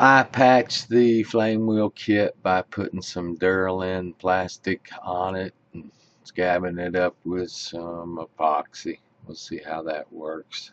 I patched the flame wheel kit by putting some Delrin plastic on it and scabbing it up with some epoxy. We'll see how that works.